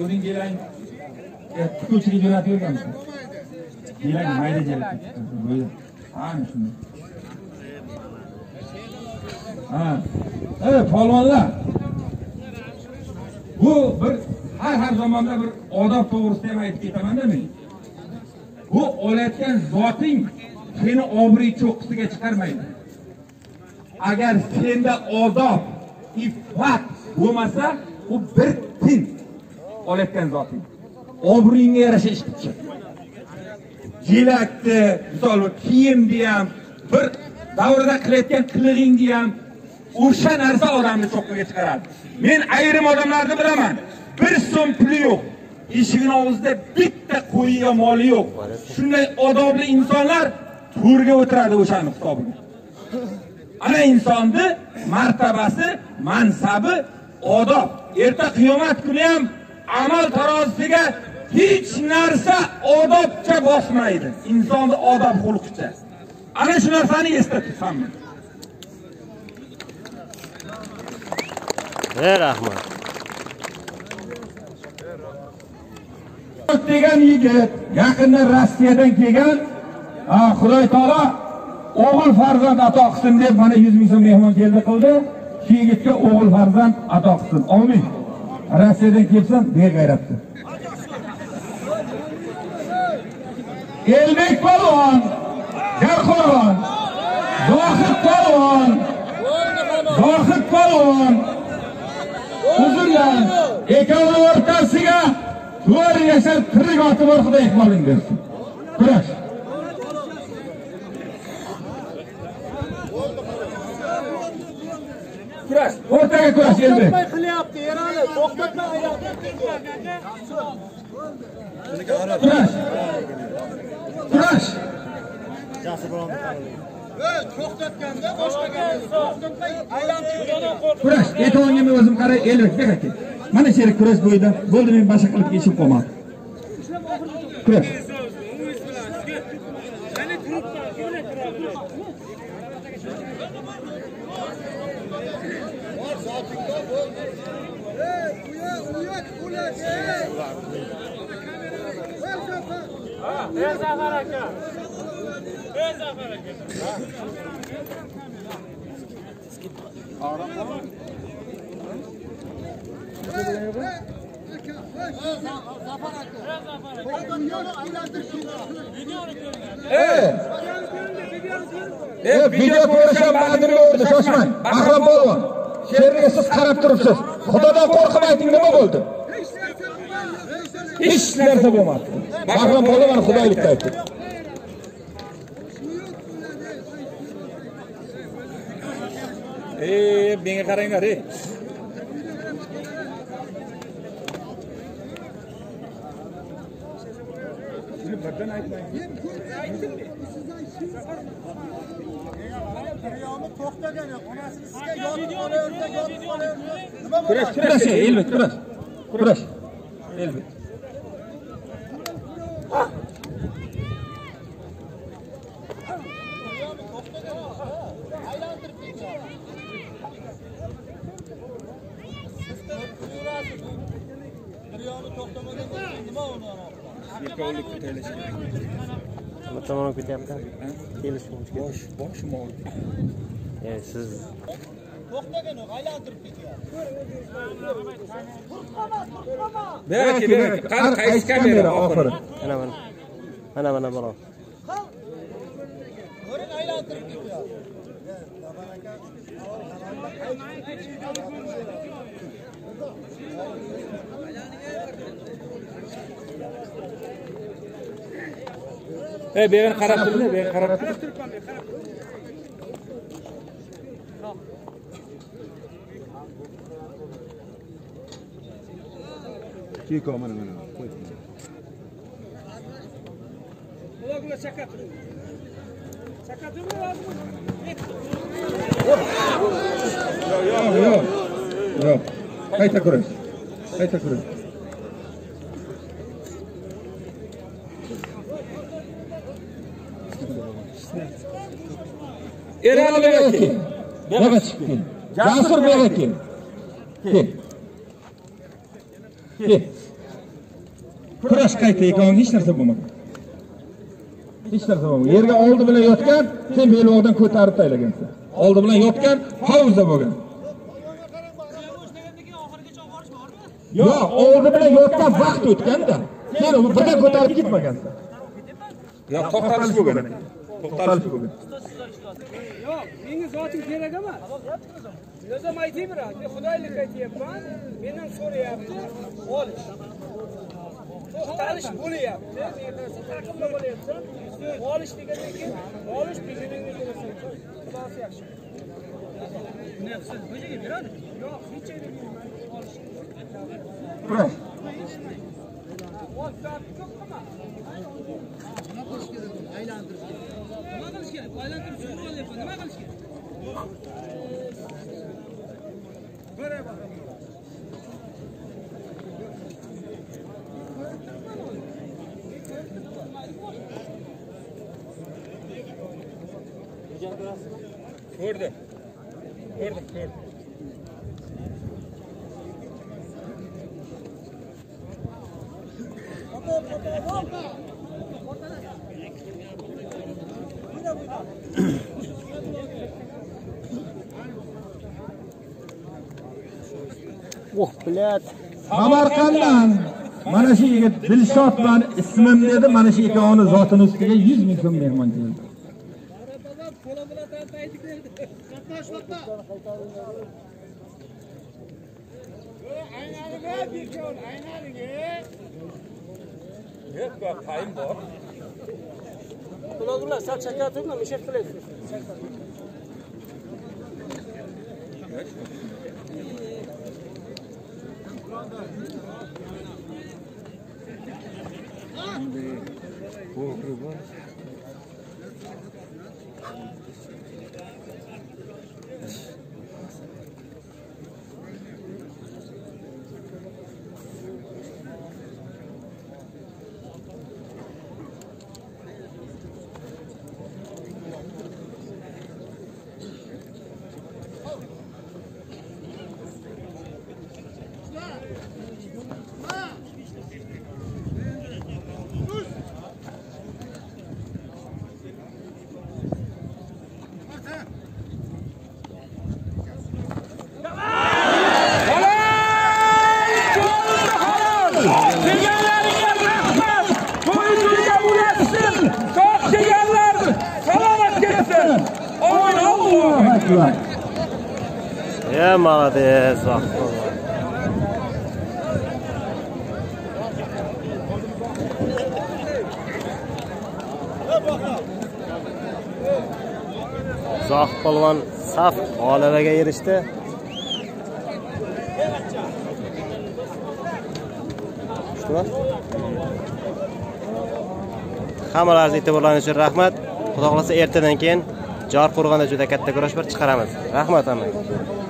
o'zing jilang tikuvchiga jo'natib yurganmisan jilang mayda jilang ha shunday ha. Ey polvonlar! Bu bir har har zamonda bir odob to'g'risida ham aytib ketamanda men. Bu olayotgan zoting seni obro'y cho'qqisiga chiqarmaydi. Agar senda odob iffat bo'lmasa u bir olayotgan zoting. Obro'yingga yarasha ish qilib chiq jelakni misol kiyimni ham bir davrida qilayotgan qilig'ingni ham o'sha narsa odamni cho'qqiga chiqaradi. Men ayrim odamlarni bilaman bir so'm puli yo'q eshigini og'zida bitta qo'yi moli yo'q. Shunday odobli insonlar to'rga o'tiradi o'shani hisobiga. Ana insonni martabasi mansabi odob. Erta qiyomat kuni ham amal tarozisiga hech narsa odobcha bosmaydi insonni odob xulqicha ana shu narsani esda tutsanmi Ey rahmat. degan yigit yaqinda rossiyadan kelgan xudoy taolo o'g'il farzand ato qilsin deb mana yuz ming so'm mehmon keldi qildi shu yigitga o'g'il farzand ato qilsin. Omin rossiyadan kelsin beg'ayratdi elbek polvon jarqo'rg'on. Zohid polvon zohid polvon huzurlar ikkovi o'rtasiga to'rt yashar tirik otib bor xudo ehmoling bersin. Kurash. Kurash. O'rtaga kurash elbek To'xtatmay qilyapti, Erali. To'xtatmay kurash. Kurash. To'xtatganda boshqa to'xtatmay aylantirib kurash e'tiboringga men o'zim qaray elbek bek aka mana shu yerga kurash bo'yida bo'ldi men boshqa qilib ketishim qolmadi. Kurash Ey Zafar aka. Ey Zafar aka. video ko'rishga ba'dini bo'ldi shoshmang bahrom polvon sherga siz qarab turibsiz. Xudodan qo'rqib ayting nima bo'ldi? Hech narsa bo'lmadi. Bahrom polvon xudoylikda aytdi Ey, menga qaranglar, ey. To'xtagan yo'q. Onasi sizga yotib qolayotsa, yotib qolayotsa. Nima kurash kurash elbek kurash kurash elbek Dunyoni to'xtamagan nima uni? Yekkovlikni taylash kerak. Nima tomon ketyapti? Kelishmovchi. Bosh, boshim og'ridi. Siz to'xtagin aylantirib ketyapti. Ber aka. Qani qaysi kamera oxiri? mana mana. Mana mana bola. Ko'ring, aylantirib ketyapti. Ey, bu yerga qarab turing, bu yerga qarab turing. Kiko mana mana. Qo'y. yo'q yo'q yo'q qayta kurash qayta kurash Erali ber aka. yo'q chiqib kel jasur bek aka kel kel kurash qayta ekan hech narsa bo'lmagan hech narsa bo'lmagan yerga oldi bilan yotgan sen belbog'dan ko'tarib tashlagansan oldi bilan yotgan hovuzda bo'lgan yo'q oldi bilan yotgan vaqt o'tganda sen u birdan ko'tarib ketmagansan yo'q to'xtalish bo'lgan to'xtalish bo'lgan yo'q menga zoting kerak emas. O'zim aytayveradi men xudoylik aytyapman mendan so'rayapti olish. To'xtalish bo'lyapti. Taqimda bo'lyapsan olish degandan keyin olish xudosi yaxshi. Bo'jaga beradi yo'q hech bermaydi olish. Soat ko'p qilma aylantirib suv olyapman nima qilish kerak ko'ray ko'rdim ko'rdim ko'rdim Hop hop hop hop Ух, блядь. samarqanddan mana shu yigit dilshod bilan ismim dedi mana shu ikkovini zotini ustiga 100 ming so'm mehmon keldi yo'q yo'q tayim bor Kulağına sap şaka atıp da mişer kule etsin. Bu grubu allohu akbar молодец, vaqt polvon saf g'alabaga erishdi. Shuva? Hammalaringiz e'tiborlaringiz uchun rahmat. Xudo xolasa ertadan keyin Jor qo'rg'onda juda katta kurash bor chiqaramiz. Rahmat hammaga.